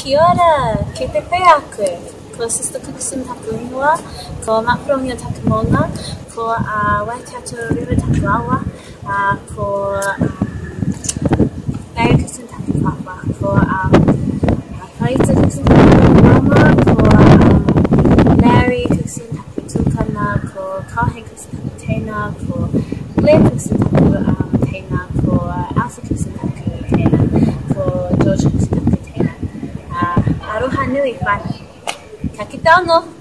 Kia ora, ke te koe. Ko Sister Cookson taku ingoa, ko Maprongia taku monga, ko uh, Waikato River taku awa, uh, ko um, Larry Cookson taku papa, ko um, Parita Cookson taku mama, ko um, Larry Cookson taku tukana, ko Kahe Cookson taku tena, ko Blair Cookson taku um, tena, ko Alpha Cookson Aruja New Jaquitano.